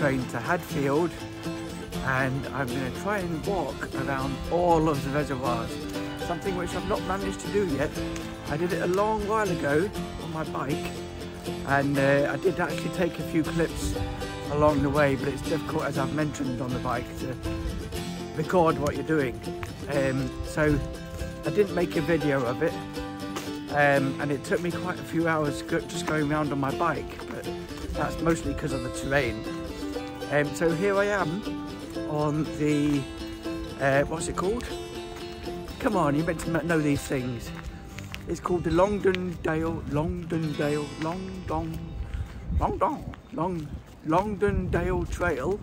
train to Hadfield and I'm going to try and walk around all of the reservoirs, something which I've not managed to do yet. I did it a long while ago on my bike and uh, I did actually take a few clips along the way but it's difficult as I've mentioned on the bike to record what you're doing. Um, so I didn't make a video of it um, and it took me quite a few hours just going around on my bike but that's mostly because of the terrain um, so here I am on the uh, what's it called? Come on you're meant to know these things. It's called the Longdendale Longdendale Long Dong Long Dong Long Longdendale Trail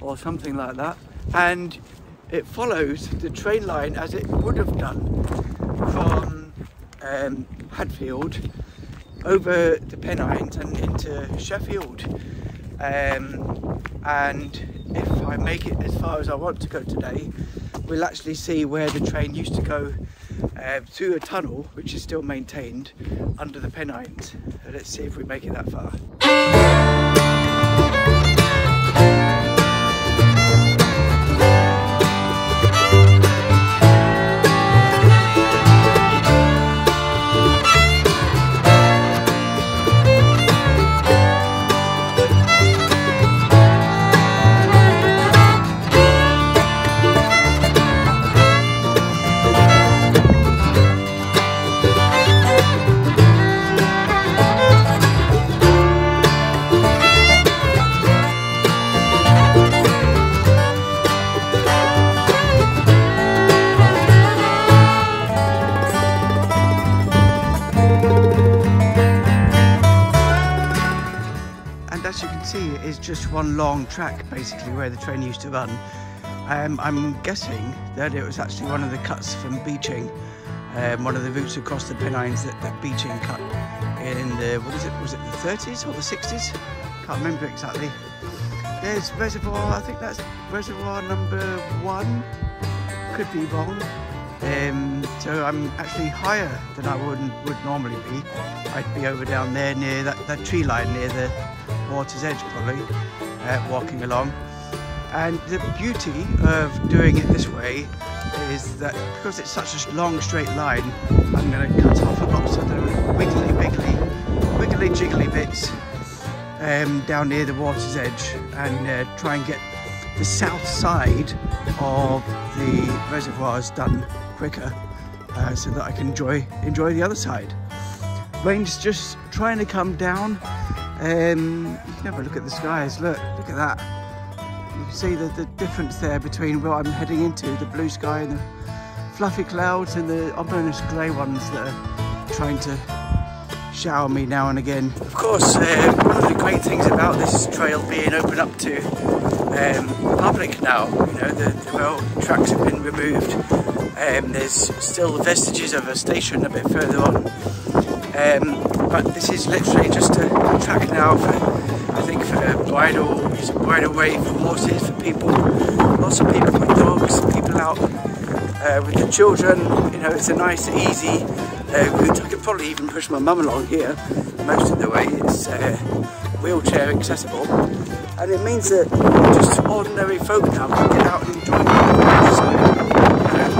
or something like that. And it follows the train line as it would have done from um, Hadfield over the Pennines and into Sheffield um, and if I make it as far as I want to go today we'll actually see where the train used to go uh, through a tunnel which is still maintained under the Pennines. Let's see if we make it that far. One long track basically where the train used to run. Um, I'm guessing that it was actually one of the cuts from Beeching, um, one of the routes across the Pennines that, that Beeching cut in the, what is it, was it the 30s or the 60s? Can't remember exactly. There's reservoir, I think that's reservoir number one, could be wrong. Um, so I'm actually higher than I would, would normally be. I'd be over down there near that, that tree line near the water's edge probably, uh, walking along. And the beauty of doing it this way is that because it's such a long straight line, I'm going to cut off a lot of the wiggly, wiggly, wiggly jiggly bits um, down near the water's edge and uh, try and get the south side of the reservoirs done quicker uh, so that I can enjoy enjoy the other side. Rain's just trying to come down. Um, you can have a look at the skies. Look, look at that. You can see the, the difference there between what I'm heading into, the blue sky and the fluffy clouds and the ominous grey ones that are trying to shower me now and again. Of course, uh, one of the great things about this trail being open up to um, public now, you know, the, the rail tracks have been removed. Um, there's still vestiges of a station a bit further on. Um, but this is literally just a track now for, I think, for bridle, a bridle way for horses, for people, lots of people with dogs, people out uh, with the children, you know, it's a nice, easy uh. I could probably even push my mum along here most of the way. It's uh, wheelchair accessible. And it means that just ordinary folk now can get out and enjoy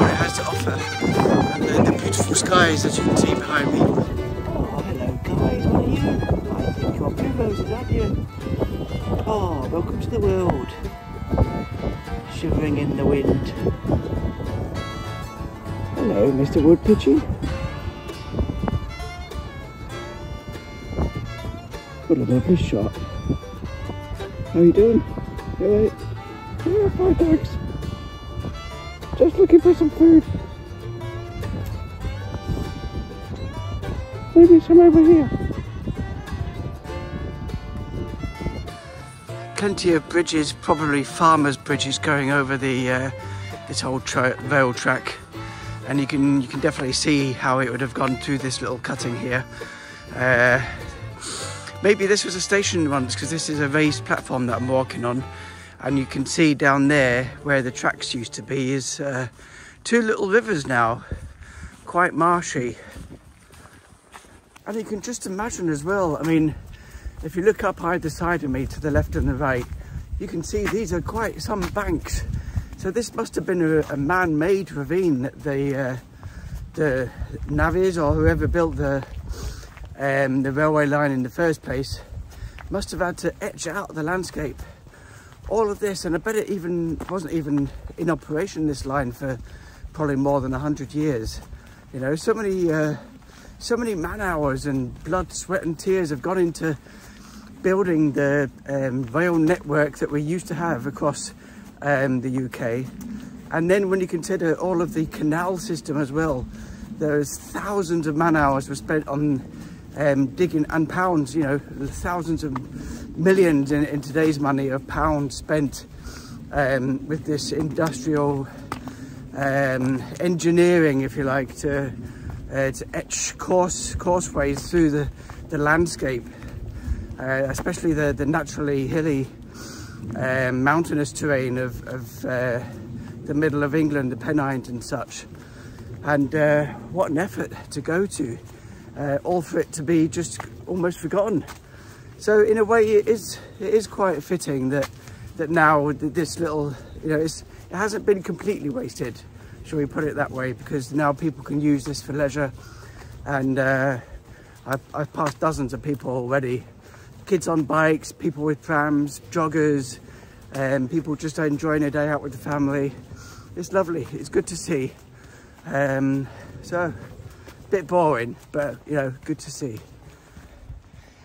what it has to offer. And the, the beautiful skies as you can see behind me. What are you? I think you're primroses, aren't you? Oh, welcome to the world. Shivering in the wind. Hello, Mr. Woodpitchy. What a lovely shot. How are you doing? You alright? Yeah, fine, thanks. Just looking for some food. Maybe some over here. Plenty of bridges, probably farmers' bridges going over the uh, this whole tra rail track, and you can you can definitely see how it would have gone through this little cutting here. Uh, maybe this was a station once because this is a raised platform that I'm walking on And you can see down there where the tracks used to be is uh, two little rivers now, quite marshy. And you can just imagine as well, I mean, if you look up either side of me to the left and the right, you can see these are quite some banks. So this must have been a, a man-made ravine that the, uh, the navvies or whoever built the, um, the railway line in the first place must have had to etch out the landscape. All of this, and I bet it even wasn't even in operation, this line, for probably more than 100 years. You know, so many, uh, so many man hours and blood, sweat and tears have gone into building the um, rail network that we used to have across um, the UK. And then when you consider all of the canal system as well, there's thousands of man hours were spent on um, digging and pounds, you know, thousands of millions in, in today's money of pounds spent um, with this industrial um, engineering, if you like, to, uh, to etch course courseways through the, the landscape, uh, especially the, the naturally hilly um, mountainous terrain of, of uh, the middle of England, the Pennines and such. And uh, what an effort to go to, uh, all for it to be just almost forgotten. So in a way it is, it is quite fitting that, that now this little, you know, it hasn't been completely wasted, shall we put it that way, because now people can use this for leisure. And uh, I've, I've passed dozens of people already kids on bikes, people with prams, joggers, um, people just enjoying a day out with the family. It's lovely, it's good to see. Um, so, a bit boring, but you know, good to see.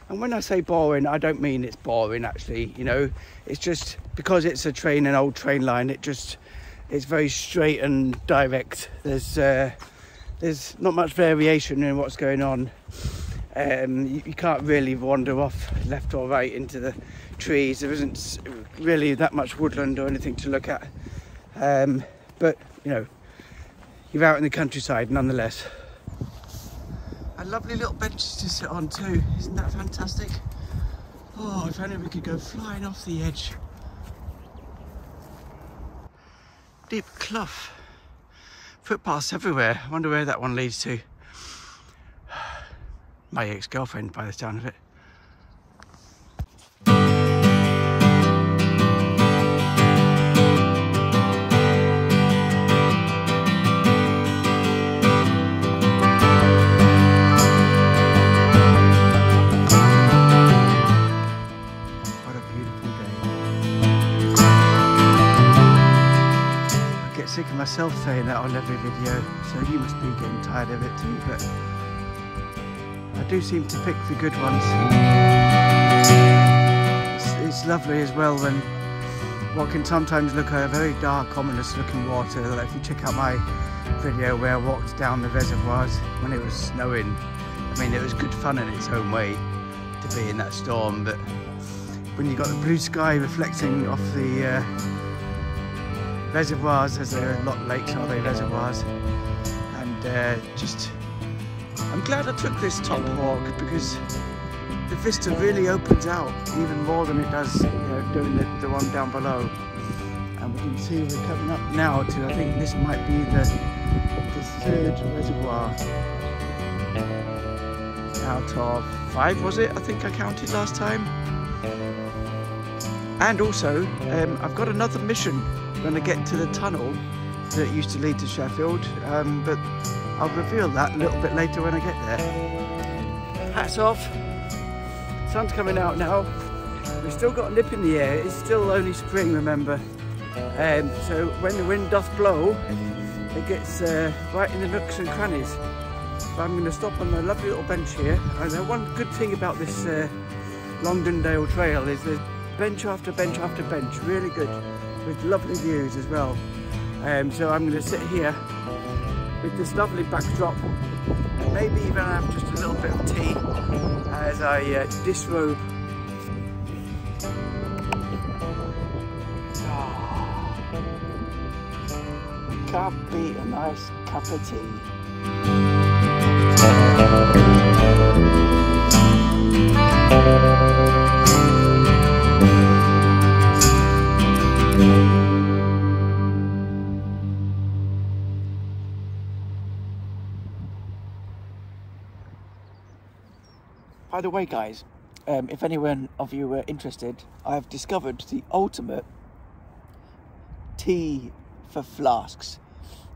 And when I say boring, I don't mean it's boring actually, you know, it's just because it's a train, an old train line, it just, it's very straight and direct. There's, uh, there's not much variation in what's going on um, you, you, can't really wander off left or right into the trees. There isn't really that much woodland or anything to look at. Um, but, you know, you're out in the countryside nonetheless. A lovely little benches to sit on too. Isn't that fantastic? Oh, if only we could go flying off the edge. Deep clough. Footpaths everywhere. I wonder where that one leads to my ex-girlfriend by the sound of it. Sick of myself saying that on every video, so you must be getting tired of it too, but I do seem to pick the good ones. It's, it's lovely as well when what can sometimes look a very dark, ominous looking water. Like if you check out my video where I walked down the reservoirs when it was snowing, I mean it was good fun in its own way to be in that storm, but when you got the blue sky reflecting off the uh, reservoirs, as they're not lakes, are they reservoirs, and uh, just I'm glad I took this top walk because the vista really opens out even more than it does you know, doing the, the one down below. And we can see we're coming up now to, I think this might be the, the third reservoir out of five, was it? I think I counted last time. And also, um, I've got another mission when I get to the tunnel that used to lead to Sheffield, um, but I'll reveal that a little bit later when I get there. Hats off. Sun's coming out now. We've still got a nip in the air. It's still only spring, remember. Um, so when the wind doth blow, it gets uh, right in the nooks and crannies. But I'm going to stop on a lovely little bench here. And uh, one good thing about this uh, Trail is there's bench after bench after bench, really good, with lovely views as well. Um, so I'm going to sit here with this lovely backdrop maybe even have just a little bit of tea as I uh, disrobe. Oh. Can't beat a nice cup of tea. By the way, guys, um, if anyone of you are interested, I have discovered the ultimate tea for flasks.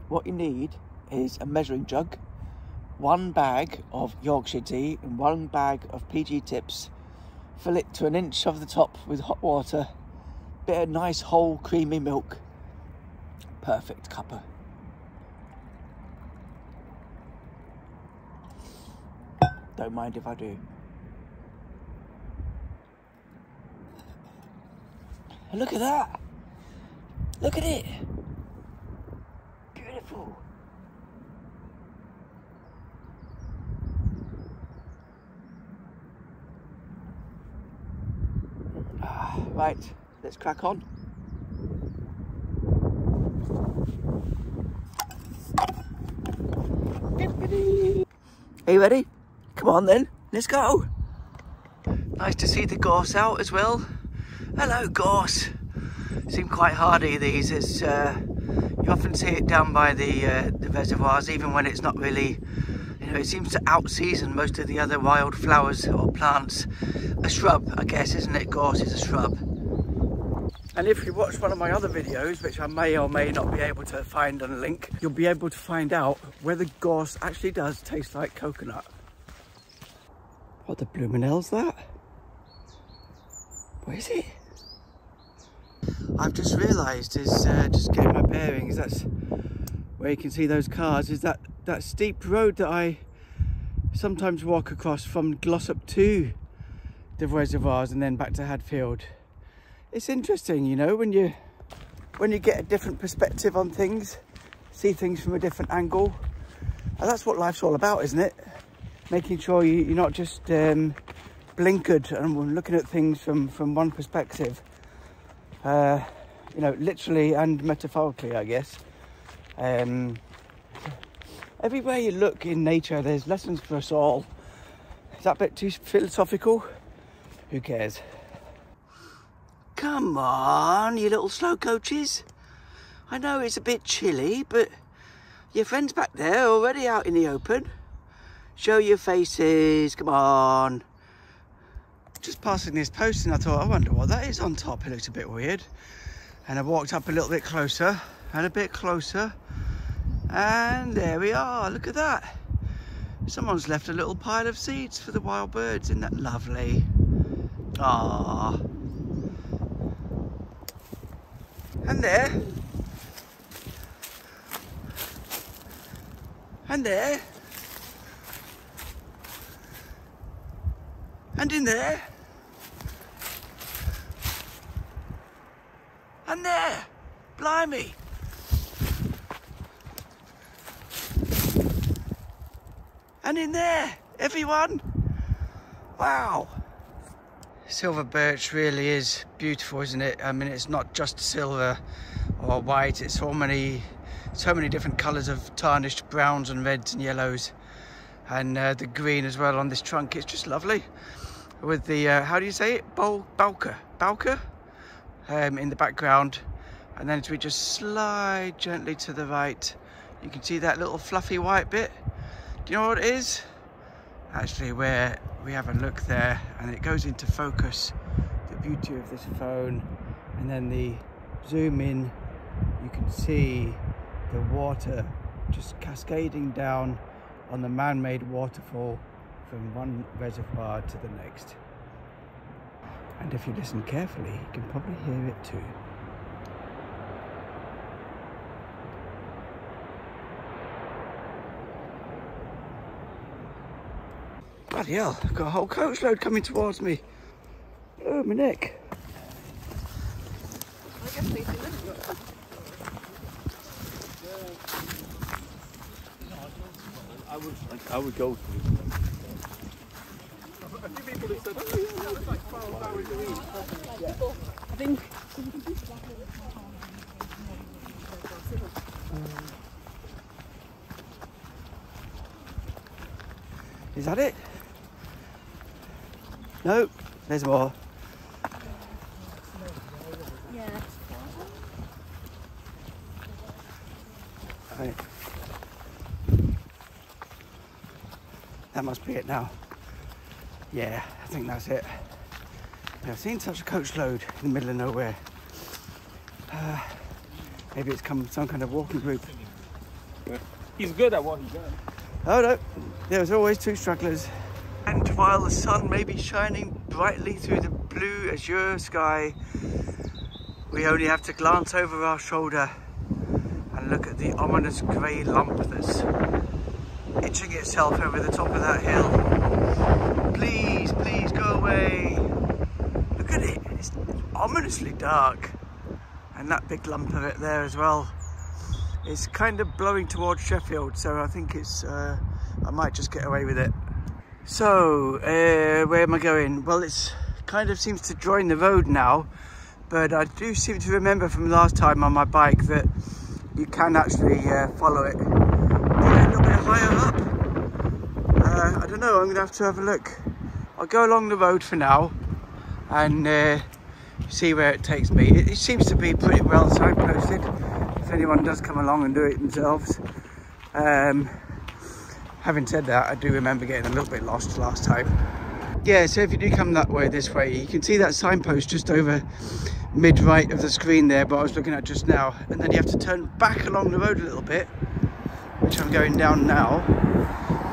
What you need is a measuring jug, one bag of Yorkshire tea, and one bag of PG tips. Fill it to an inch of the top with hot water, bit of nice whole creamy milk. Perfect cuppa. Don't mind if I do. Look at that! Look at it! Beautiful! Ah, right, let's crack on. Are you ready? Come on then, let's go. Nice to see the gorse out as well. Hello gorse. Seem quite hardy these. It's, uh, you often see it down by the, uh, the reservoirs even when it's not really, you know, it seems to out-season most of the other wild flowers or plants. A shrub, I guess, isn't it? Gorse is a shrub. And if you watch one of my other videos, which I may or may not be able to find and link, you'll be able to find out whether gorse actually does taste like coconut. What the bloomin' hell's that? Where is it? I've just realised is uh, just getting my bearings. That's where you can see those cars. Is that that steep road that I sometimes walk across from Glossop to the reservoirs and then back to Hadfield. It's interesting, you know, when you when you get a different perspective on things, see things from a different angle. And that's what life's all about, isn't it? making sure you, are not just um, blinkered and looking at things from, from one perspective. Uh, you know, literally and metaphorically, I guess. Um, everywhere you look in nature, there's lessons for us all. Is that a bit too philosophical? Who cares? Come on, you little slow coaches. I know it's a bit chilly, but your friend's back there are already out in the open. Show your faces, come on. Just passing this post and I thought, I wonder what that is on top. It looks a bit weird. And I walked up a little bit closer and a bit closer. And there we are, look at that. Someone's left a little pile of seeds for the wild birds. Isn't that lovely? Ah. And there. And there. And in there. And there. Blimey. And in there, everyone. Wow. Silver birch really is beautiful, isn't it? I mean, it's not just silver or white. It's so many, so many different colours of tarnished browns and reds and yellows and uh, the green as well on this trunk. It's just lovely with the, uh, how do you say it? Bol Balka, Balka um, in the background. And then as we just slide gently to the right, you can see that little fluffy white bit. Do you know what it is? Actually, where we have a look there and it goes into focus, the beauty of this phone. And then the zoom in, you can see the water just cascading down on the man-made waterfall from one reservoir to the next. And if you listen carefully, you can probably hear it too. Bloody hell, I've got a whole coachload coming towards me. Oh, my neck. I would, I would go I think. Is that it? No, there's more. Yeah. Right. That must be it now. Yeah, I think that's it. I've seen such a coach load in the middle of nowhere. Uh, maybe it's come some kind of walking group. He's good at what he does. Oh no, there's always two stragglers. And while the sun may be shining brightly through the blue azure sky, we only have to glance over our shoulder and look at the ominous grey lump that's itching itself over the top of that hill. Please, please go away. Look at it, it's ominously dark. And that big lump of it there as well. It's kind of blowing towards Sheffield, so I think it's, uh, I might just get away with it. So, uh, where am I going? Well, it's kind of seems to join the road now, but I do seem to remember from last time on my bike that you can actually uh, follow it a little bit higher up. Uh, I don't know, I'm gonna have to have a look. I'll go along the road for now and uh, see where it takes me. It, it, seems to be pretty well signposted if anyone does come along and do it themselves. Um, having said that, I do remember getting a little bit lost last time. Yeah, so if you do come that way, this way, you can see that signpost just over mid right of the screen there, but I was looking at just now. And then you have to turn back along the road a little bit, which I'm going down now,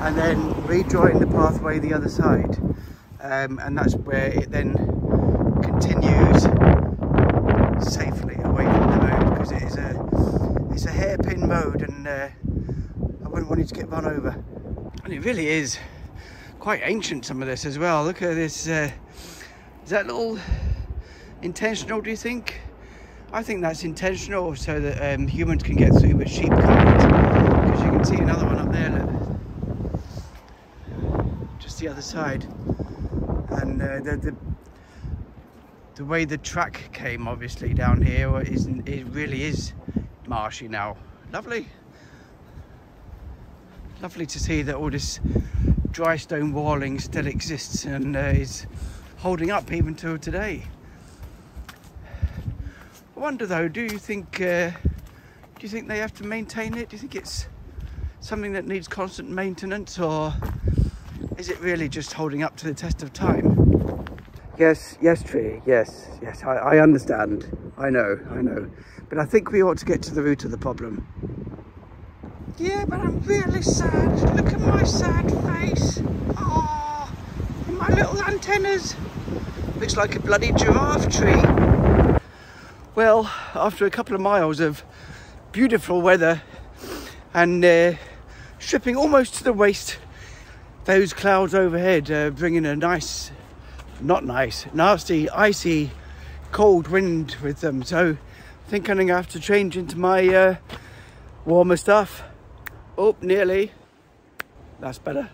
and then rejoin the pathway the other side. Um, and that's where it then continues safely away from the road because it is a it's a hairpin road and uh, I wouldn't want you to get run over. And it really is quite ancient some of this as well. Look at this, uh, is that little intentional do you think? I think that's intentional so that um, humans can get through but sheep can't. Because you can see another one up there, look. Just the other side. And uh, the, the the way the track came obviously down here isn't it really is marshy now. Lovely. Lovely to see that all this dry stone walling still exists and uh, is holding up even till today. I wonder though do you think uh, do you think they have to maintain it? Do you think it's something that needs constant maintenance or is it really just holding up to the test of time Yes, yes, Tree. Yes, yes. I, I understand. I know, I know. But I think we ought to get to the root of the problem. Yeah, but I'm really sad. Look at my sad face. Oh, my little antennas. Looks like a bloody giraffe tree. Well, after a couple of miles of beautiful weather and uh, stripping almost to the waist, those clouds overhead uh, bringing a nice not nice, nasty, icy, cold wind with them. So I think I'm gonna have to change into my uh, warmer stuff. Oh, nearly. That's better.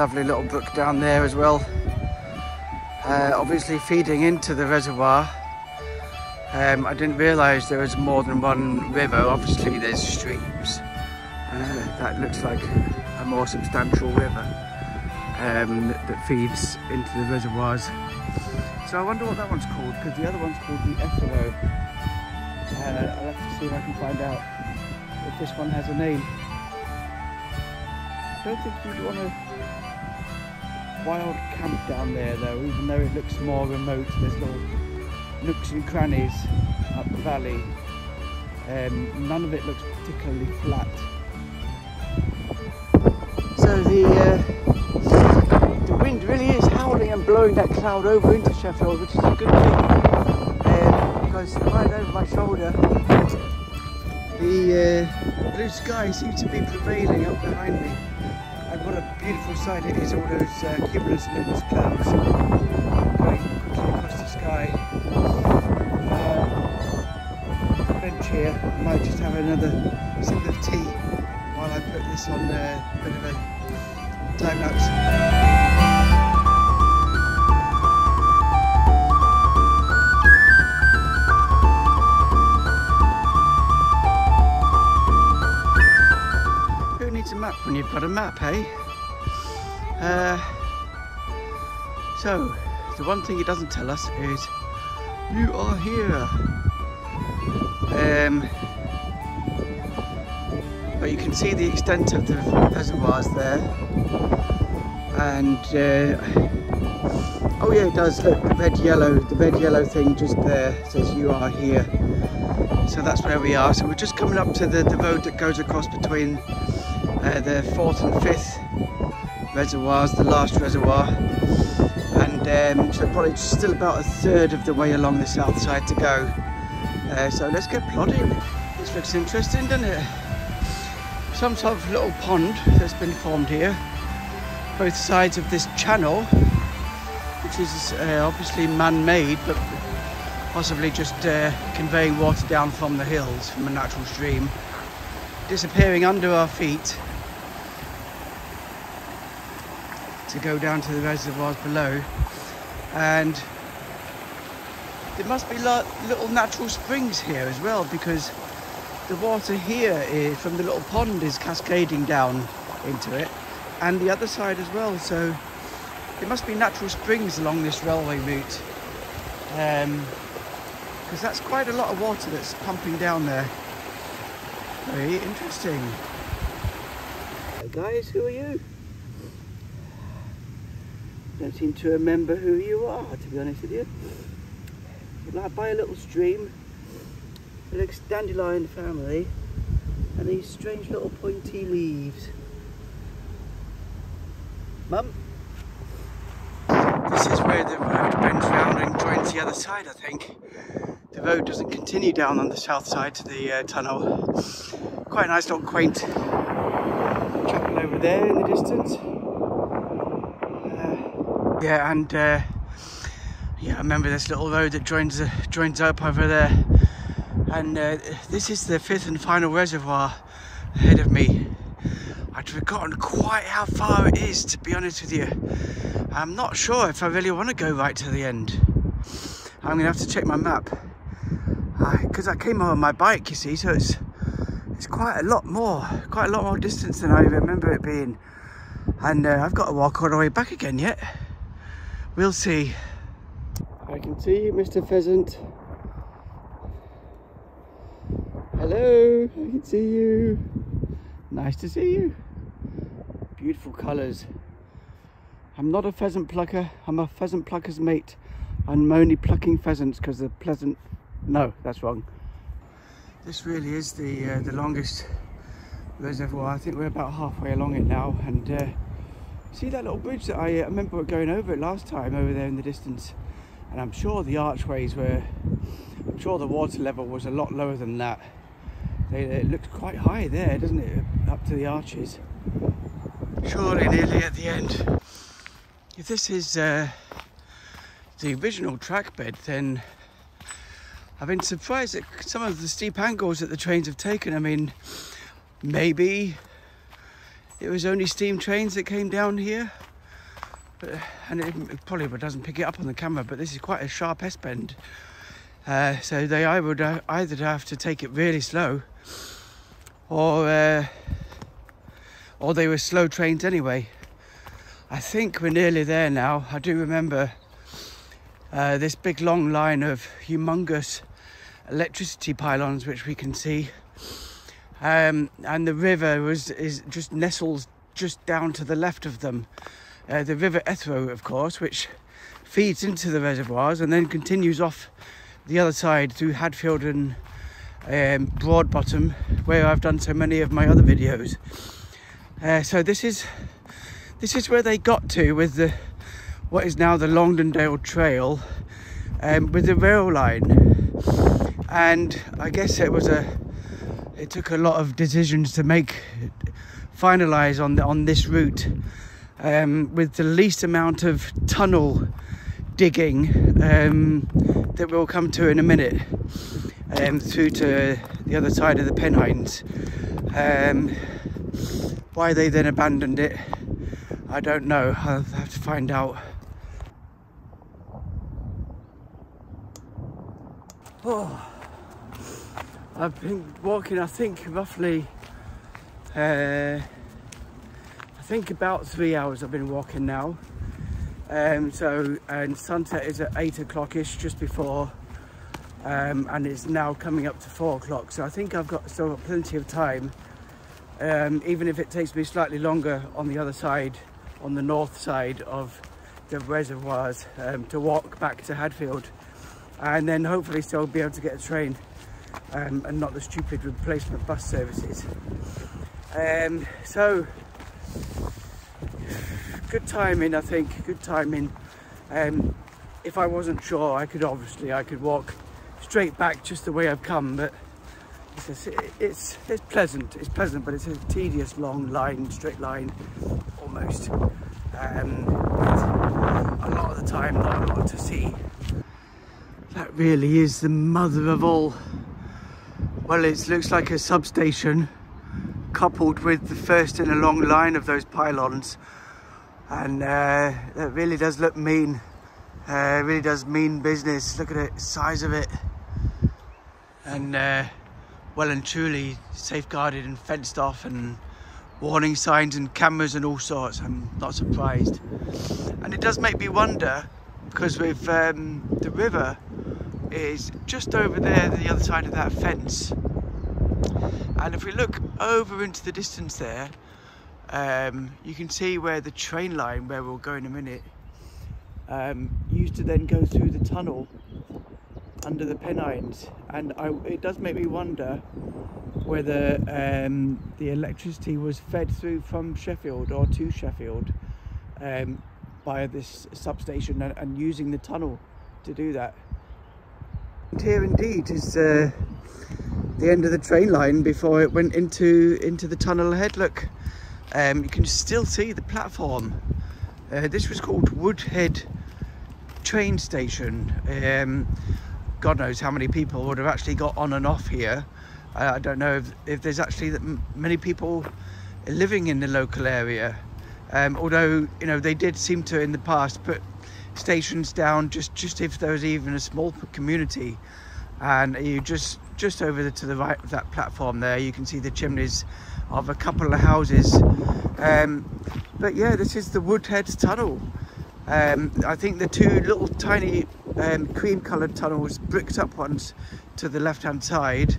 Lovely little brook down there as well. Uh, obviously feeding into the reservoir. Um, I didn't realise there was more than one river. Obviously there's streams. Uh, that looks like a more substantial river um, that, feeds into the reservoirs. So I wonder what that one's called because the other one's called the Etherow. Uh, I'll have to see if I can find out if this one has a name. I don't think you'd want to wild camp down there though, even though it looks more remote. There's little nooks and crannies up the valley. Um, none of it looks particularly flat. So the uh, the wind really is howling and blowing that cloud over into Sheffield, which is a good thing. because right over my shoulder, the uh, blue sky seems to be prevailing up behind me. And what a beautiful sight it is, all those uh, cumulus nimbus clouds going quickly across the sky. Uh, bench here, I might just have another sip of tea while I put this on a bit of a time lapse. When you've got a map, hey? Uh, so, the one thing it doesn't tell us is you are here. Um, but you can see the extent of the reservoirs there. And, uh, oh yeah, it does, look, the red yellow, the red yellow thing just there says you are here. So that's where we are. So we're just coming up to the, the road that goes across between uh, the fourth and fifth reservoirs, the last reservoir. And um, so probably still about a third of the way along the south side to go. Uh, so let's get plodding. This looks interesting, doesn't it? Some sort of little pond that's been formed here. Both sides of this channel, which is uh, obviously man-made, but possibly just uh, conveying water down from the hills from a natural stream, disappearing under our feet to go down to the reservoirs below. And there must be little natural springs here as well because the water here is, from the little pond is cascading down into it and the other side as well. So there must be natural springs along this railway route. Um, because that's quite a lot of water that's pumping down there. Very interesting. Hey guys, who are you? Don't seem to remember who you are, to be honest with you. Like by a little stream, a little dandelion family, and these strange little pointy leaves. Mum? This is where the road bends round and joins the other side, I think the road doesn't continue down on the south side to the uh, tunnel. Quite a nice little quaint chapel over there in the distance. Yeah, and uh, yeah, I remember this little road that joins uh, joins up over there. And uh, this is the fifth and final reservoir ahead of me. I'd forgotten quite how far it is, to be honest with you. I'm not sure if I really want to go right to the end. I'm going to have to check my map because I came on my bike, you see, so it's it's quite a lot more, quite a lot more distance than I remember it being. And uh, I've got to walk all the way back again yet. We'll see. I can see you, Mr. Pheasant. Hello, I can see you. Nice to see you. Beautiful colours. I'm not a pheasant plucker, I'm a pheasant plucker's mate. I'm only plucking pheasants because they're pleasant no, that's wrong. This really is the uh, the longest reservoir. I think we're about halfway along it now. And uh, see that little bridge that I uh, remember going over it last time over there in the distance. And I'm sure the archways were, I'm sure the water level was a lot lower than that. They, it looks quite high there, doesn't it? Up to the arches. Surely nearly at the end. If this is uh, the original track bed, then I've been surprised at some of the steep angles that the trains have taken. I mean, maybe it was only steam trains that came down here. But, and it, it probably doesn't pick it up on the camera, but this is quite a sharp S-bend. Uh, so they I would uh, either have to take it really slow or uh, or they were slow trains anyway. I think we're nearly there now. I do remember uh, this big long line of humongous electricity pylons which we can see um, and the river was is just nestles just down to the left of them. Uh, the river Etherow of course which feeds into the reservoirs and then continues off the other side through Hadfield and um, Broadbottom where I've done so many of my other videos. Uh, so this is this is where they got to with the what is now the Longdendale Trail um, with the rail line. And I guess it was a it took a lot of decisions to make finalize on the, on this route um, with the least amount of tunnel digging um, that we'll come to in a minute um, through to the other side of the Pennines. Um, why they then abandoned it, I don't know. I'll have to find out. Oh, I've been walking, I think, roughly, uh, I think about three hours I've been walking now. Um, so, and sunset is at eight o'clock-ish, just before, um, and it's now coming up to four o'clock. So I think I've got still got plenty of time, um, even if it takes me slightly longer on the other side, on the north side of the reservoirs, um, to walk back to Hadfield, and then hopefully still be able to get a train, um, and not the stupid replacement bus services. Um, so good timing, I think. Good timing. Um, if I wasn't sure, I could obviously I could walk straight back just the way I've come, but it's it's it's pleasant. It's pleasant, but it's a tedious long line, straight line, almost. Um, a lot of the time, not a lot to see. That really is the mother of all. Well, it looks like a substation coupled with the first in a long line of those pylons. And uh, it really does look mean uh, really does mean business. Look at the size of it. And uh, well and truly safeguarded and fenced off and warning signs and cameras and all sorts. I'm not surprised. And it does make me wonder because with um, the river is just over there the other side of that fence and if we look over into the distance there um, you can see where the train line, where we'll go in a minute, um, used to then go through the tunnel under the Pennines. And I, it does make me wonder whether um, the electricity was fed through from Sheffield or to Sheffield um, by this substation and, and, using the tunnel to do that. Here indeed is uh, the end of the train line before it went into into the tunnel ahead. Look, um, you can still see the platform. Uh, this was called Woodhead train station. Um, God knows how many people would have actually got on and off here. Uh, I don't know if, if there's actually many people living in the local area. Um, although, you know, they did seem to in the past put stations down just, just if there was even a small community. And you just, just over the, to the right of that platform there, you can see the chimneys of a couple of houses. Um, but yeah, this is the Woodhead Tunnel. Um, I think the two little tiny um, cream coloured tunnels, bricked up ones to the left hand side,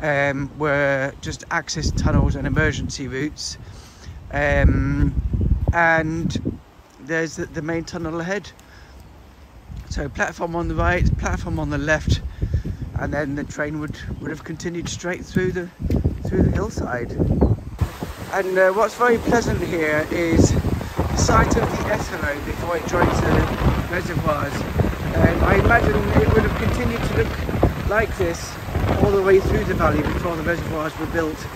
um, were just access tunnels and emergency routes. Um, and there's the, the main tunnel ahead. So platform on the right, platform on the left, and then the train would, would have continued straight through the through the hillside. And uh, what's very pleasant here is the sight of the Etherow before it joins the reservoirs. Um, I imagine it would have continued to look like this all the way through the valley before the reservoirs were built.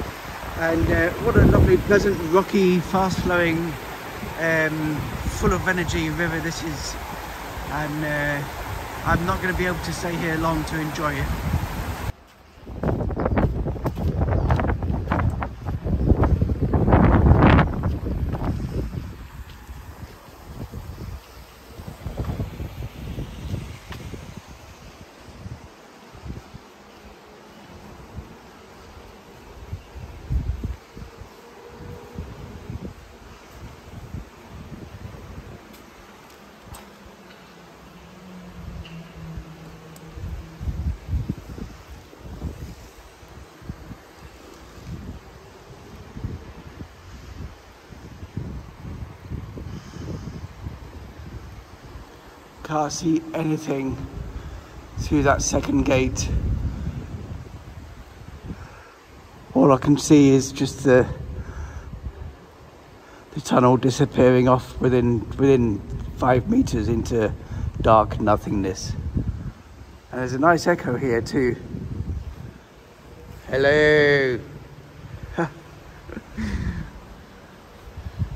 And uh, what a lovely, pleasant, rocky, fast-flowing, um, full of energy river this is. And uh, I'm not going to be able to stay here long to enjoy it. Can't see anything through that second gate. All I can see is just the the tunnel disappearing off within within five meters into dark nothingness. And there's a nice echo here too. Hello.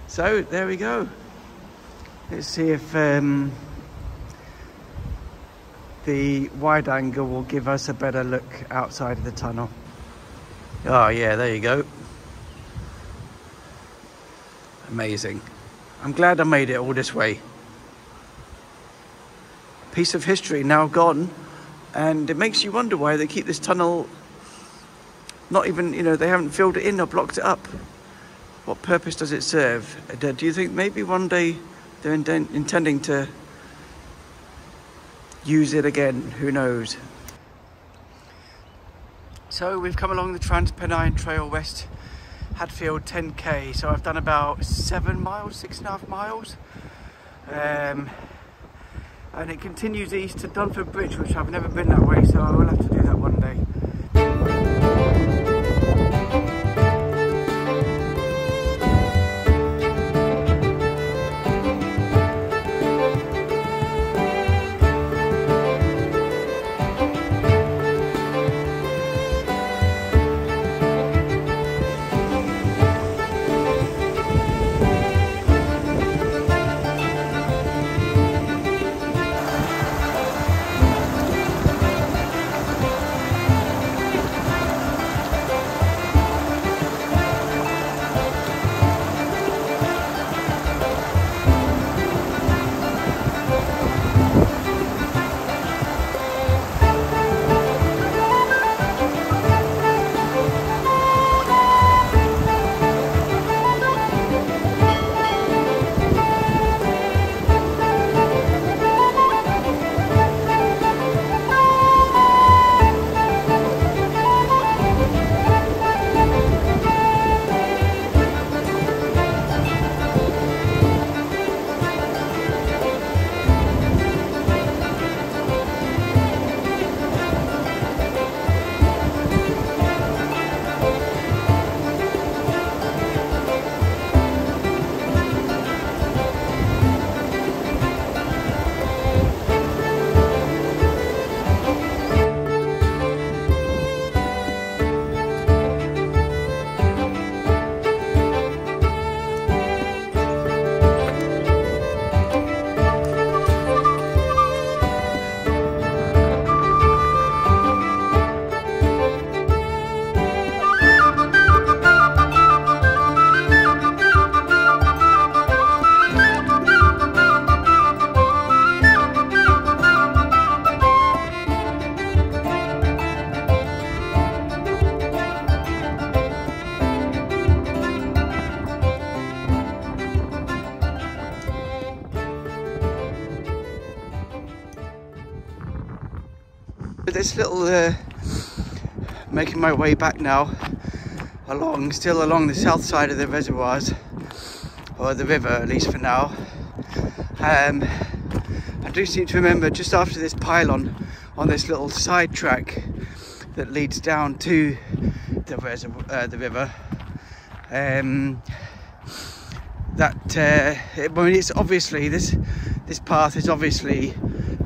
so there we go. Let's see if um, the wide angle will give us a better look outside of the tunnel. Oh yeah, there you go. Amazing. I'm glad I made it all this way. Piece of history now gone, and it makes you wonder why they keep this tunnel not even, you know, they haven't filled it in or blocked it up. What purpose does it serve? Uh, do you think maybe one day they're intending to use it again? Who knows? So we've come along the Trans-Pennine Trail West Hadfield 10k. So I've done about seven miles, six and a half miles. Um, and it continues east to Dunford Bridge, which I've never been that way, so I will have to do that one day. My way back now along still along the south side of the reservoirs or the river at least for now. Um, I do seem to remember just after this pylon on this little side track that leads down to the reservoir uh, the river. Um, that uh, I mean, it's obviously this this path is obviously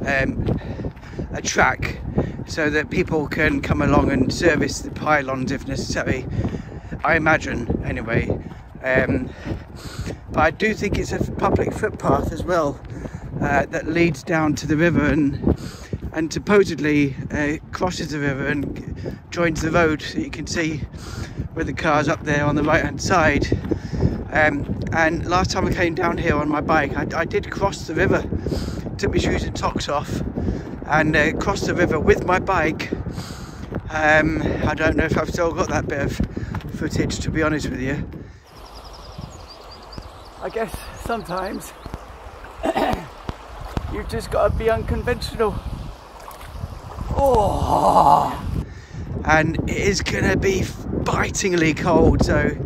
um, a track so that people can come along and service the pylons if necessary. I imagine, anyway. Um, but I do think it's a public footpath as well uh, that leads down to the river and and supposedly uh, crosses the river and joins the road so you can see where the car's up there on the right hand side um, and last time I came down here on my bike I, I did cross the river took my shoes and socks off and uh, crossed the river with my bike. Um, I don't know if I've still got that bit of footage to be honest with you. I guess sometimes you've just got to be unconventional. Oh, and it is going to be bitingly cold, so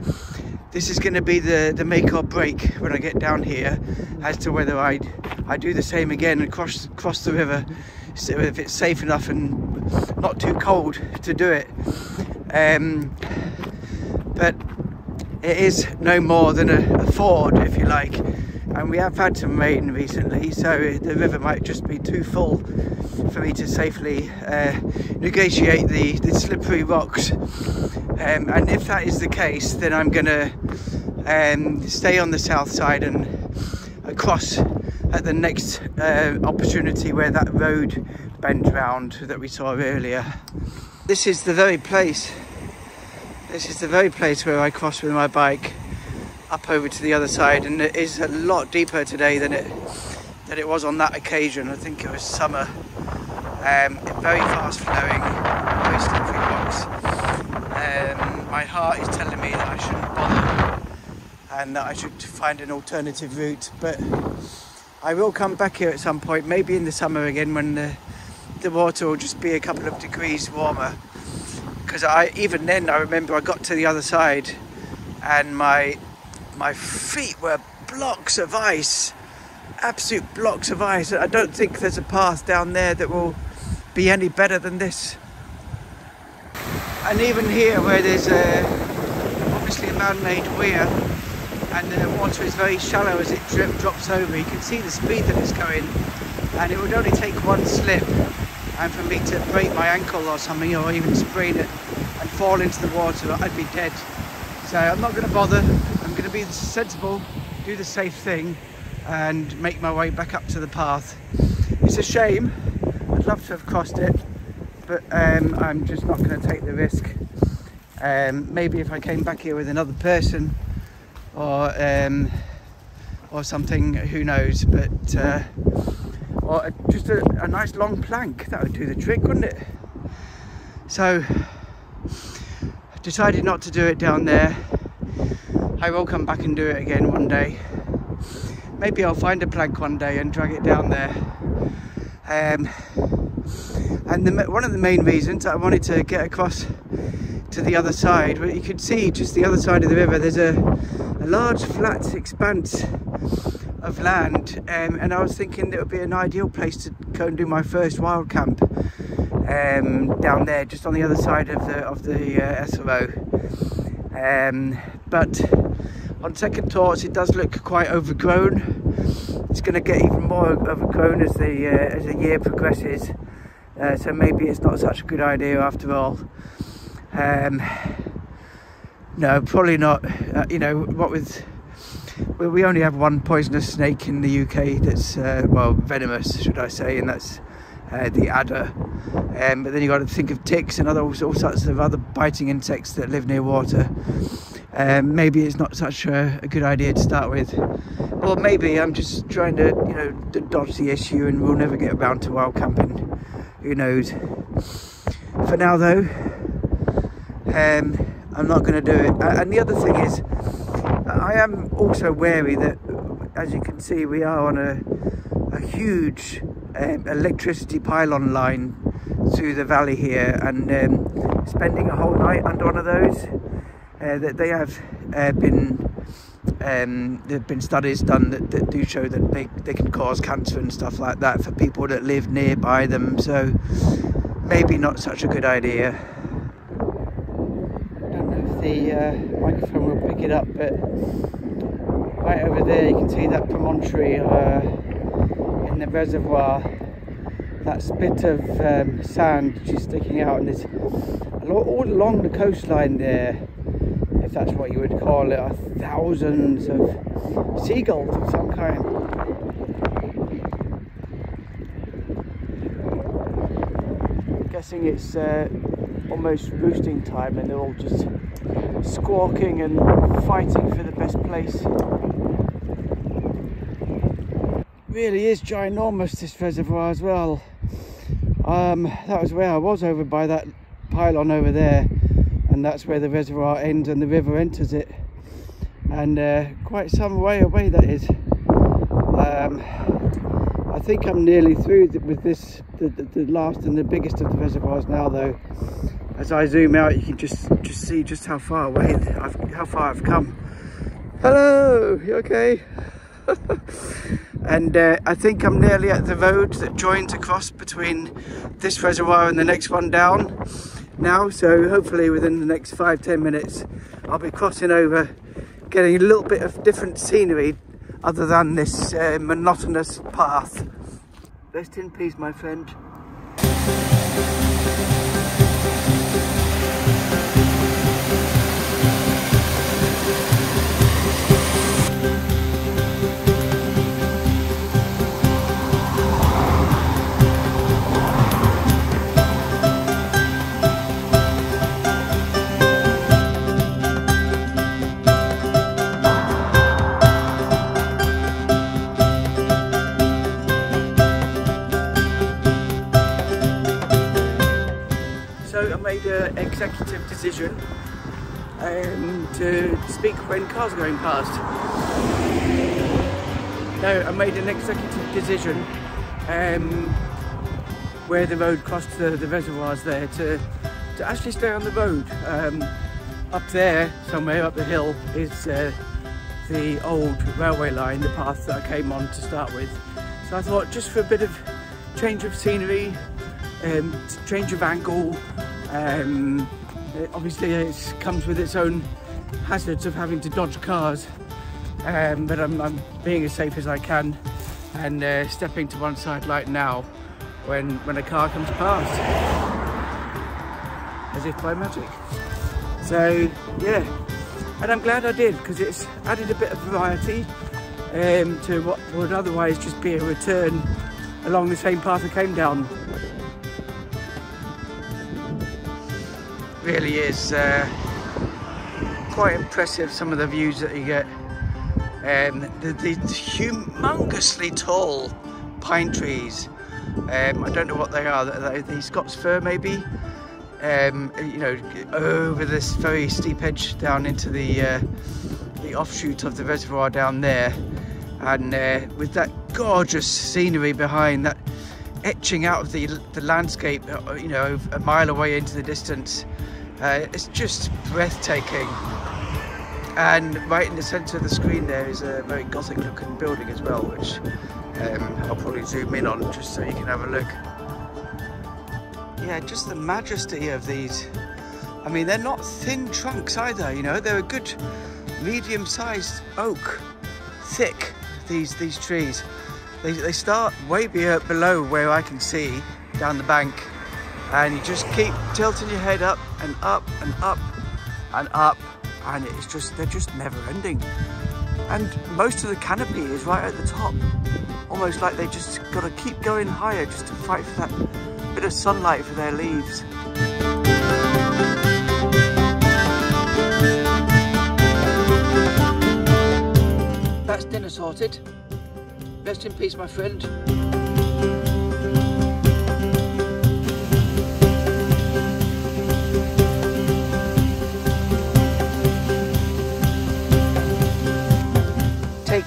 this is going to be the, the make or break when I get down here as to whether I I do the same again and cross cross the river if it's safe enough and not too cold to do it. Um, but it is no more than a, a, ford, if you like. and we have had some rain recently so the river might just be too full for me to safely uh, negotiate the, the slippery rocks um, and if that is the case then I'm gonna um, stay on the south side and across at the next uh, opportunity where that road bends round that we saw earlier. This is the very place, this is the very place where I cross with my bike up over to the other side and it is a lot deeper today than it than it was on that occasion. I think it was summer. Um, very fast flowing, very slippery rocks. Um, my heart is telling me that I shouldn't bother and that I should find an alternative route but I will come back here at some point maybe in the summer again when the, the water will just be a couple of degrees warmer. Because I even then I remember I got to the other side and my my feet were blocks of ice absolute blocks of ice. And I don't think there's a path down there that will be any better than this. And even here where there's a, obviously a man-made weir and the water is very shallow as it drip, drops over. You can see the speed that it's going and it would only take one slip and for me to break my ankle or something or even sprain it and fall into the water I'd be dead. So I'm not going to bother. I'm going to be sensible do the safe thing and make my way back up to the path. It's a shame. I'd love to have crossed it but um, I'm just not going to take the risk. Um, maybe if I came back here with another person or um, or something who knows but uh, or just a, a nice long plank that would do the trick wouldn't it? So decided not to do it down there. I will come back and do it again one day. Maybe I'll find a plank one day and drag it down there. Um, and the, one of the main reasons I wanted to get across to the other side where you could see just the other side of the river there's a, a large flat expanse of land um, and I was thinking it would be an ideal place to go and do my first wild camp um, down there just on the other side of the of the uh, Etherow um, but on second thoughts it does look quite overgrown. It's going to get even more overgrown as the uh, as the year progresses. Uh, so maybe it's not such a good idea after all. Um, no, probably not. Uh, you know, what with well, we only have one poisonous snake in the UK that's uh, well venomous, should I say, and that's uh, the adder. Um, but then you got to think of ticks and other all sorts of other biting insects that live near water. Um, maybe it's not such a, a, good idea to start with, or maybe I'm just trying to, you know, dodge the issue, and we'll never get around to wild camping. Who knows? For now, though, um, I'm not going to do it. And the other thing is, I am also wary that, as you can see, we are on a, a huge um, electricity pylon line through the valley here, and um, spending a whole night under one of those, uh, that they have uh, been. Um, there have been studies done that, that do show that they, they can cause cancer and stuff like that for people that live nearby them so maybe not such a good idea the uh, microphone will pick it up but right over there you can see that promontory uh, in the reservoir. That spit of um, sand just sticking out and there's all along the coastline there if that's what you would call it are thousands of seagulls of some kind. Guessing it's uh, almost roosting time and they're all just squawking and fighting for the best place. Really is ginormous this reservoir as well. Um, that was where I was over by that pylon over there and that's where the reservoir ends and the river enters it and uh, quite some way away that is. Um, I think I'm nearly through with this, the, the, the last and the biggest of the reservoirs now though as I zoom out you can just just see just how far away I've, how far I've come hello you okay and uh, I think I'm nearly at the road that joins across between this reservoir and the next one down now so hopefully within the next five ten minutes I'll be crossing over getting a little bit of different scenery other than this uh, monotonous path. Rest in peace, my friend. Executive decision um, to speak when cars are going past. No, I made an executive decision um, where the road crossed the, the, reservoirs there to, to actually stay on the road. Um, up there, somewhere up the hill, is uh, the old railway line, the path that I came on to start with. So I thought just for a bit of change of scenery, um, change of angle, um, it obviously it comes with its own hazards of having to dodge cars, um, but I'm, I'm, being as safe as I can and uh, stepping to one side like now when, when a car comes past, as if by magic. So yeah, and I'm glad I did because it's added a bit of variety um, to what would otherwise just be a return along the same path I came down. Really is uh, quite impressive some of the views that you get. Um, the, the, humongously tall pine trees um, I don't know what they are the, the Scots fir maybe? Um, you know over this very steep edge down into the uh, the offshoot of the reservoir down there. And uh, with that gorgeous scenery behind that etching out of the, the landscape uh, you know a mile away into the distance uh, it's just breathtaking. And right in the centre of the screen there is a very gothic looking building as well, which um, I'll probably zoom in on just so you can have a look. Yeah, just the majesty of these. I mean, they're not thin trunks either, you know, they're a good medium sized oak, thick, these, these trees. They, they start way below where I can see down the bank and you just keep tilting your head up and up and up and up and it's just they're just never ending. And most of the canopy is right at the top almost like they just got to keep going higher just to fight for that bit of sunlight for their leaves. That's dinner sorted. Rest in peace my friend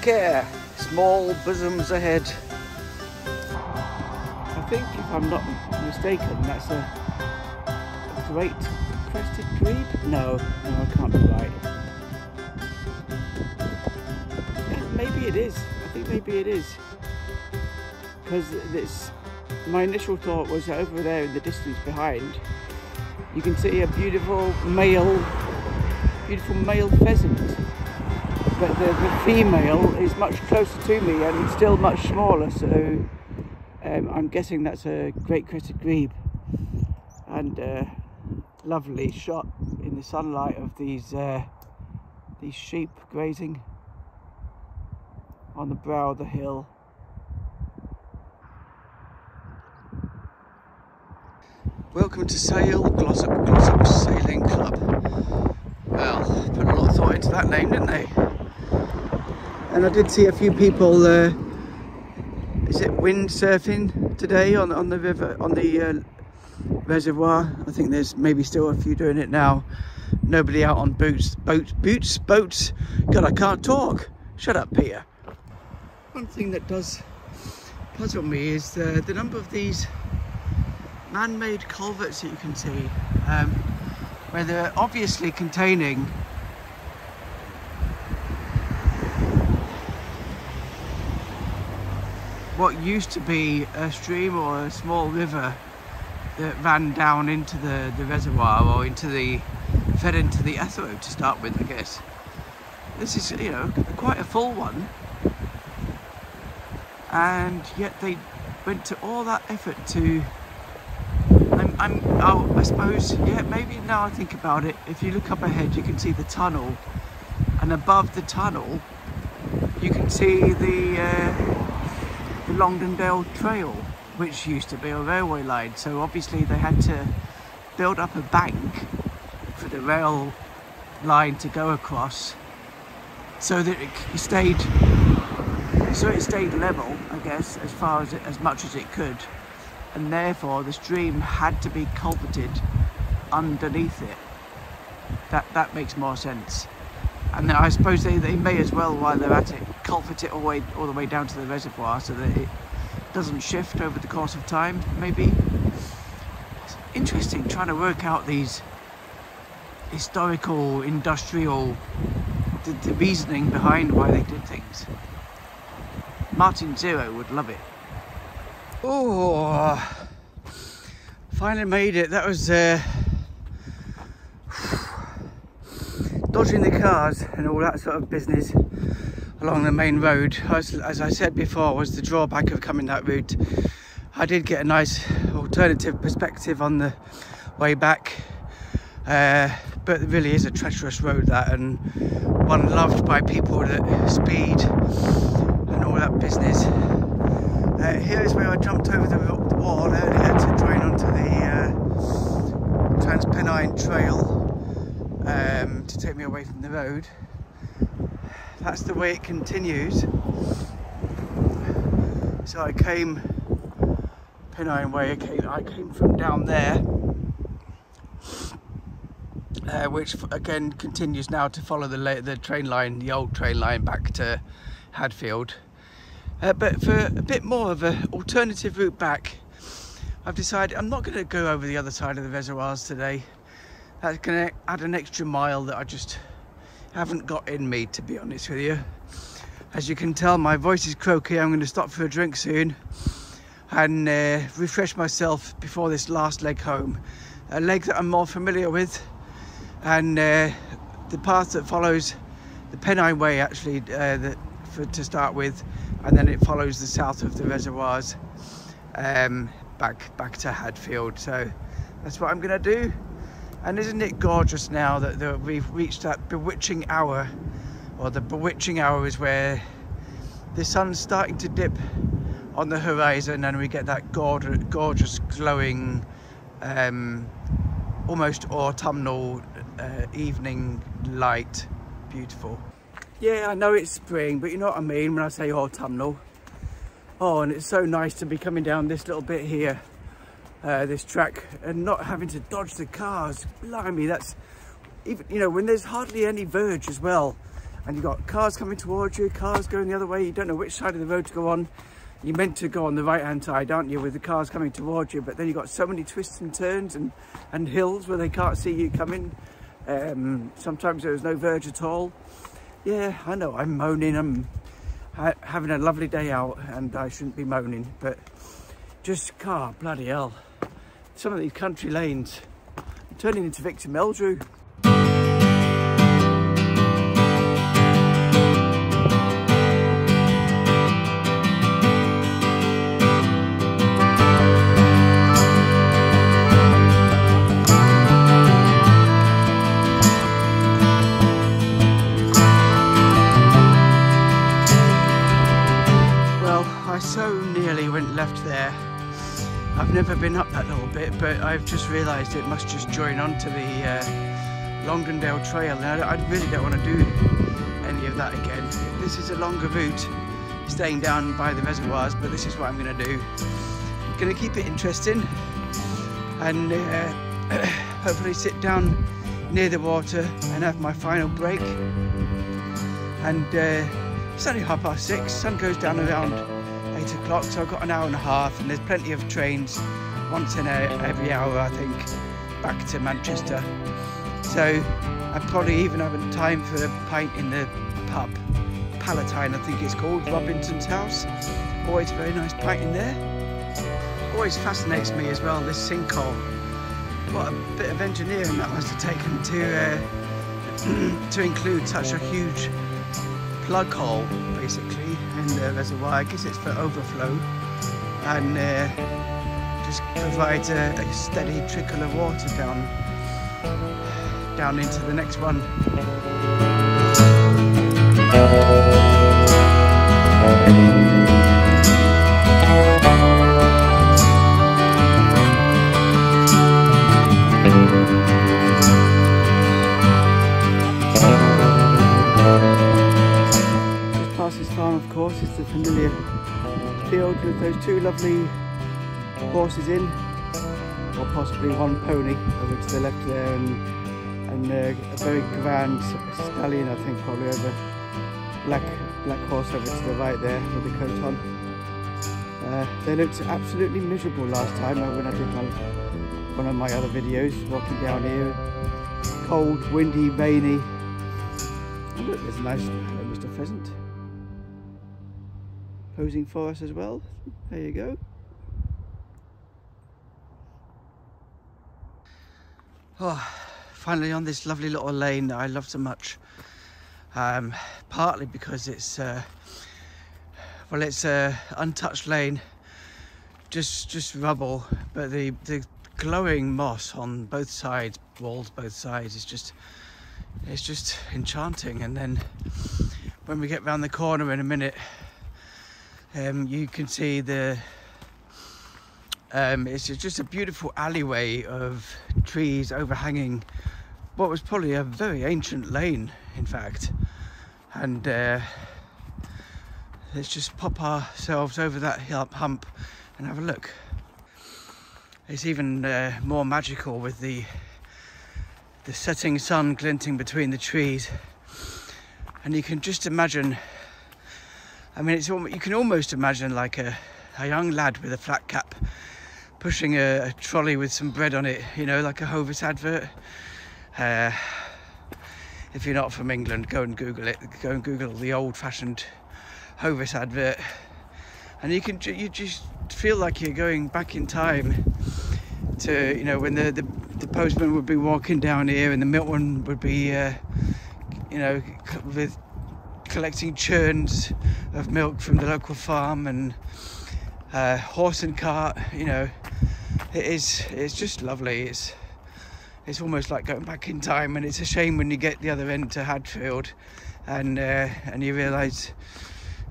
care. Small bosoms ahead. I think, if I'm not mistaken, that's a, great crested grebe? No, no, I can't be right. Yeah, maybe it is. I think maybe it is. Because this, my initial thought was over there in the distance behind, you can see a beautiful male, beautiful male pheasant but the, the, female is much closer to me and still much smaller so um, I'm guessing that's a great crested grebe and uh, lovely shot in the sunlight of these uh, these sheep grazing on the brow of the hill Welcome to Sale Glossop Glossop Sailing Club. Well, put a lot of thought into that name, didn't they? And I did see a few people uh, is it windsurfing today on on the river on the uh, reservoir? I think there's maybe still a few doing it now. Nobody out on boats boats boats boats. God I can't talk. Shut up Peter. One thing that does puzzle me is uh, the number of these man-made culverts that you can see um, where they're obviously containing what used to be a stream or a small river that ran down into the, the reservoir or into the fed into the Etherow to start with I guess. This is you know quite a full one. And yet they went to all that effort to I'm, I'm oh, I suppose yeah maybe now I think about it if you look up ahead you can see the tunnel. And above the tunnel you can see the uh, the Longdendale Trail which used to be a railway line. So obviously they had to build up a bank for the rail line to go across so that it stayed so it stayed level I guess as far as it, as much as it could. And therefore the stream had to be culverted underneath it. That that makes more sense and I suppose they, they may as well while they're at it culvert it all the way all the way down to the reservoir so that it doesn't shift over the course of time maybe. It's interesting trying to work out these historical industrial the, the reasoning behind why they did things. Martin Zero would love it. Oh finally made it. That was uh, dodging the cars and all that sort of business along the main road. As, as, I said before was the drawback of coming that route. I did get a nice alternative perspective on the way back uh, but it really is a treacherous road that and one loved by people that speed and all that business. Uh, here is where I jumped over the, wall earlier to join onto the uh, Transpennine Trail um, to take me away from the road. That's the way it continues. So I came Pennine Way, I came, I came from down there, uh, which again continues now to follow the, the train line, the old train line back to Hadfield. Uh, but for a bit more of an alternative route back, I've decided I'm not going to go over the other side of the reservoirs today that's to add an extra mile that I just haven't got in me to be honest with you. As you can tell my voice is croaky. I'm going to stop for a drink soon and uh, refresh myself before this last leg home. A leg that I'm more familiar with and uh, the path that follows the Pennine Way actually uh, for, to start with and then it follows the south of the reservoirs um, back back to Hadfield. So that's what I'm gonna do and isn't it gorgeous now that, we've reached that bewitching hour? Or the bewitching hour is where the sun's starting to dip on the horizon and we get that gorgeous, gorgeous glowing, um, almost autumnal uh, evening light. Beautiful. Yeah, I know it's spring, but you know what I mean when I say autumnal. Oh, and it's so nice to be coming down this little bit here uh, this track and not having to dodge the cars. Blimey, that's even, you know, when there's hardly any verge as well, and you've got cars coming towards you, cars going the other way, you don't know which side of the road to go on. You're meant to go on the right hand side, aren't you, with the cars coming towards you, but then you've got so many twists and turns and, and hills where they can't see you coming. Um, sometimes there's no verge at all. Yeah, I know, I'm moaning, I'm ha having a lovely day out and I shouldn't be moaning, but just car, bloody hell some of these country lanes turning into Victor Meldrew. Well, I so nearly went left there I've never been up that little bit, but I've just realised it must just join onto the uh, Longdendale Trail, and I, I, really don't want to do any of that again. This is a longer route, staying down by the reservoirs, but this is what I'm going to do. Going to keep it interesting, and uh, hopefully sit down near the water and have my final break. And uh, it's only half past six, sun goes down around 8 o'clock, so I've got an hour and a half, and there's plenty of trains once in a, every hour, I think, back to Manchester. So I probably even have time for a pint in the pub. Palatine, I think it's called, Robinson's House. Always a very nice pint in there. Always fascinates me as well, this sinkhole. What a bit of engineering that must have taken to uh, to include such a huge plug hole, basically. In the reservoir. I guess it's for overflow and uh, just provides a, a steady trickle of water down down into the next one. Course, is the familiar field with those two lovely horses in, or possibly one pony over to the left there, and and uh, a very grand stallion, I think, probably over black black horse over to the right there with the coat on. Uh, they looked absolutely miserable last time uh, when I did my, one of my other videos, walking down here. Cold, windy, rainy. Look, there's a nice hello, Mr. Pheasant posing for us as well. There you go. Oh, finally on this lovely little lane that I love so much. Um, partly because it's uh, well, it's a untouched lane, just just rubble, but the the glowing moss on both sides, walls both sides, is just it's just enchanting. And then when we get round the corner in a minute, um, you can see the um, it's just a beautiful alleyway of trees overhanging what was probably a very ancient lane in fact. And uh, let's just pop ourselves over that hump and have a look. It's even uh, more magical with the the setting sun glinting between the trees. And you can just imagine I mean, it's you can almost imagine like a, a young lad with a flat cap pushing a, a, trolley with some bread on it, you know, like a Hovis advert. Uh, if you're not from England, go and Google it. Go and Google the old-fashioned Hovis advert, and you can you just feel like you're going back in time to you know when the the, the postman would be walking down here and the milkman would be uh, you know with collecting churns of milk from the local farm and uh, horse and cart. You know, it is. It's just lovely. It's it's almost like going back in time, and it's a shame when you get the other end to Hadfield, and uh, and you realise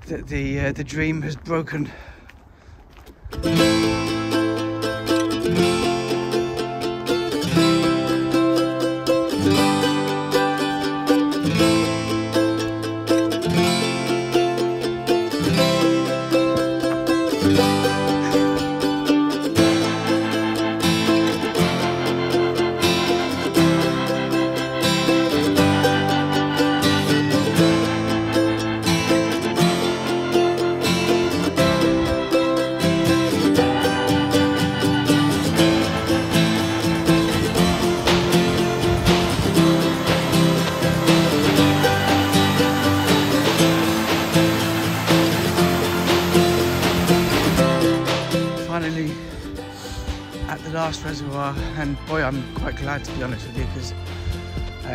that the uh, the dream has broken.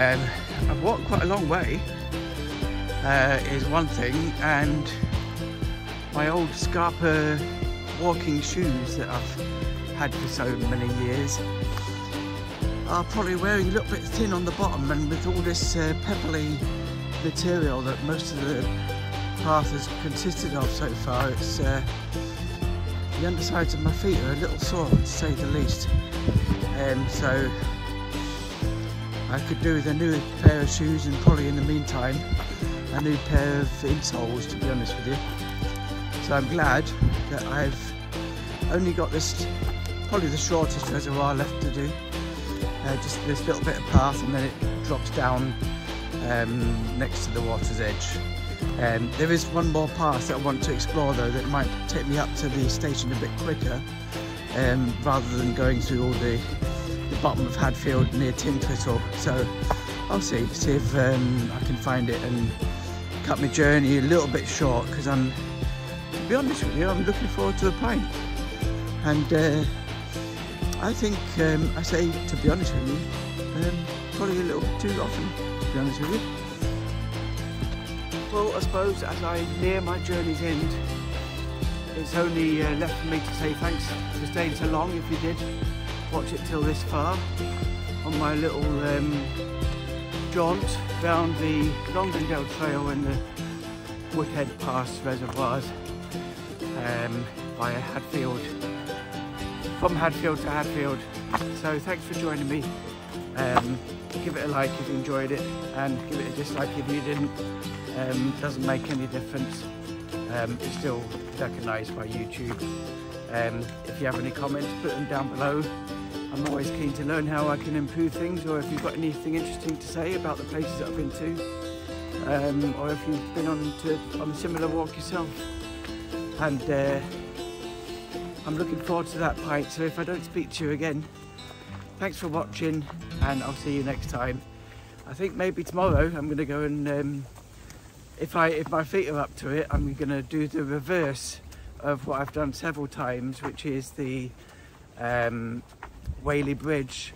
Um, I've walked quite a long way uh, is one thing and my old Scarpa walking shoes that I've had for so many years are probably wearing a little bit thin on the bottom and with all this uh, pebbly material that most of the path has consisted of so far it's uh, the undersides of my feet are a little sore to say the least. Um, so I could do with a new pair of shoes and probably in the meantime. A new pair of insoles to be honest with you. So I'm glad that I've only got this probably the shortest reservoir left to do. Uh, just this little bit of path and then it drops down um, next to the water's edge. Um, there is one more path that I want to explore though that might take me up to the station a bit quicker um, rather than going through all the, the bottom of Hadfield near Tintwistle. So I'll see, see if um, I can find it and cut my journey a little bit short because I'm, to be honest with you, I'm looking forward to the pint. And uh, I think, um, I say to be honest with you, um, probably a little too often, to be honest with you. Well, I suppose as I near my journey's end, it's only uh, left for me to say thanks for staying so long if you did watch it till this far on my little um, jaunt down the Longdendale Trail and the Woodhead Pass reservoirs um, via Hadfield, from Hadfield to Hadfield. So thanks for joining me. Um, give it a like if you enjoyed it and give it a dislike if you didn't. Um, doesn't make any difference. Um, it's still recognised by YouTube. Um, if you have any comments, put them down below. I'm always keen to learn how I can improve things or if you've got anything interesting to say about the places that I've been to um, or if you've been on, to, on a similar walk yourself. And uh, I'm looking forward to that pint, so if I don't speak to you again, thanks for watching and I'll see you next time. I think maybe tomorrow I'm going to go and, um, if, I, if my feet are up to it, I'm going to do the reverse of what I've done several times, which is the um, Whaley Bridge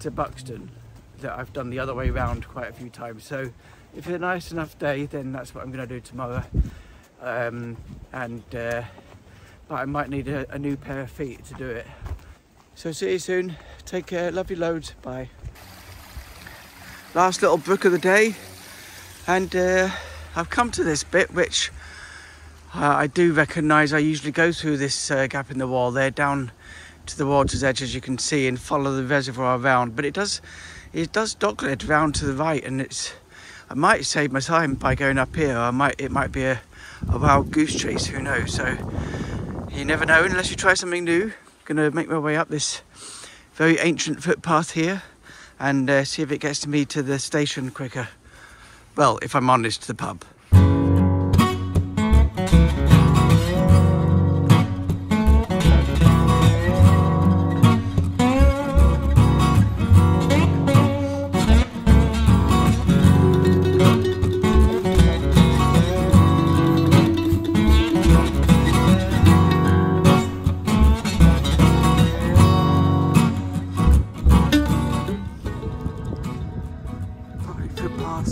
to Buxton that I've done the other way around quite a few times. So if it's a nice enough day, then that's what I'm going to do tomorrow. Um, and uh, but I might need a, a new pair of feet to do it. So see you soon. Take care. Love you loads. Bye. Last little book of the day, and uh, I've come to this bit which uh, I do recognise. I usually go through this uh, gap in the wall there down to the water's edge as you can see and follow the reservoir around but it does it does dogleg round to the right and it's I might save my time by going up here. I might it might be a, a wild goose chase who knows? So you never know unless you try something new gonna make my way up this very ancient footpath here and uh, see if it gets me to the station quicker. Well if I'm honest to the pub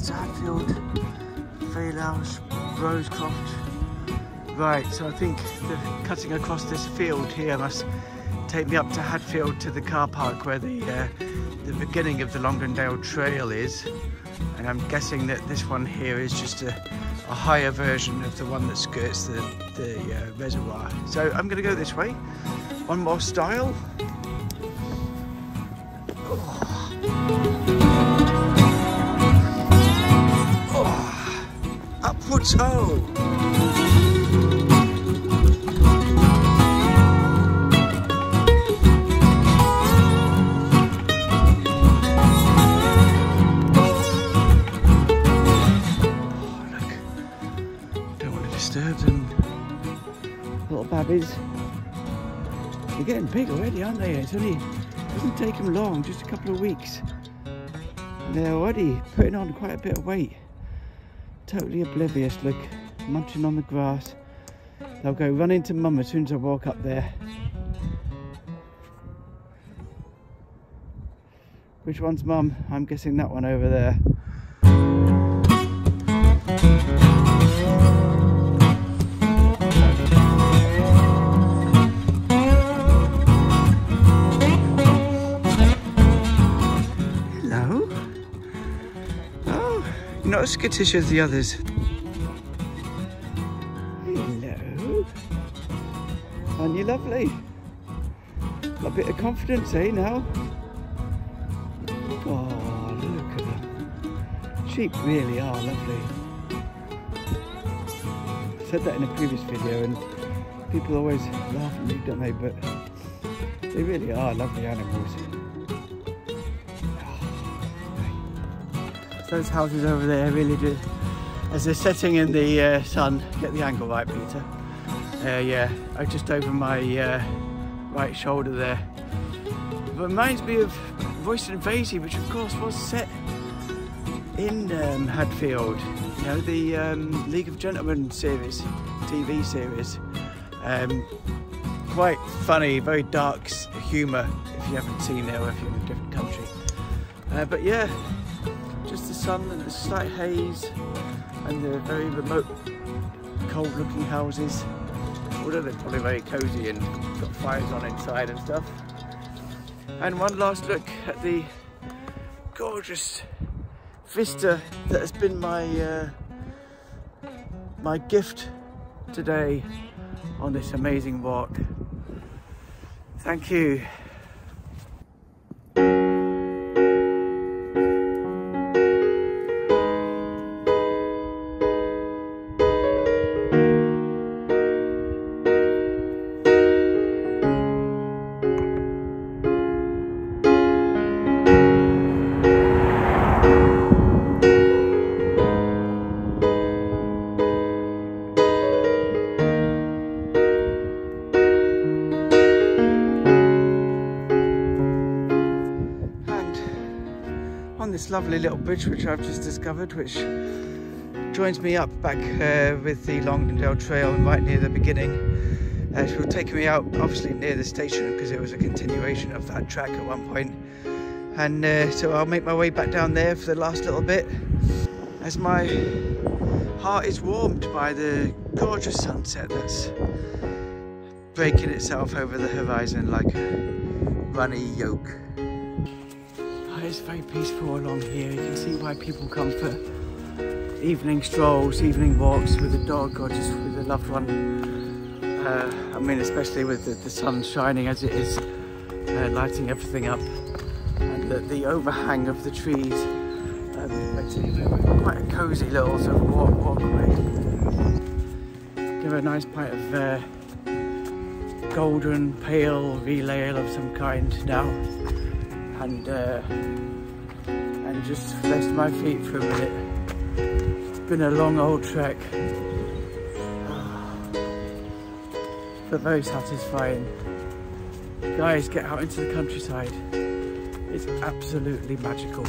Hadfield, Faylouse, Rosecroft. Right, so I think the cutting across this field here must take me up to Hadfield to the car park where the uh, the beginning of the Longdendale Trail is. And I'm guessing that this one here is just a, a higher version of the one that skirts the, the uh, reservoir. So I'm going to go this way. One more stile. Oh, want to disturb them. Little babbies. They're getting big already, aren't they? It's only doesn't take them long, just a couple of weeks. And they're already putting on quite a bit of weight. Totally oblivious, look, munching on the grass. They'll go run into mum as soon as I walk up there. Which one's mum? I'm guessing that one over there. Not as skittish as the others. Hello? Aren't you lovely? A bit of confidence, eh, now? Oh, look at them. Sheep really are lovely. I said that in a previous video and people always laugh at me, don't they? But they really are lovely animals. Those houses over there really do, as they're setting in the uh, sun, get the angle right, Peter. Uh, yeah, I just over my uh, right shoulder there. It reminds me of Royston and Vasey, which of course was set in um, Hadfield. You know, the um, League of Gentlemen series, TV series. Um, quite funny, very dark humour if you haven't seen it or if you're in a different country. Uh, but yeah, sun and the slight haze and the very remote, cold looking houses. Although they're probably very cosy and got fires on inside and stuff. And one last look at the gorgeous vista that has been my uh, my gift today on this amazing walk. Thank you. Lovely little bridge which I've just discovered which joins me up back uh, with the Longdendale Trail right near the beginning. Uh, will take me out obviously near the station because it was a continuation of that track at one point and uh, so I'll make my way back down there for the last little bit as my heart is warmed by the gorgeous sunset that's breaking itself over the horizon like a runny yolk. It's very peaceful along here. You can see why people come for evening strolls, evening walks with a dog or just with a loved one. Uh, I mean, especially with the, the, sun shining as it is, uh, lighting everything up. And the, the overhang of the trees um, makes it quite a cosy little sort of walk, walkway. Give a nice pint of uh, golden pale ale of some kind now and uh, and just rest my feet for a minute. It's been a long old trek, but very satisfying. Guys, get out into the countryside. It's absolutely magical.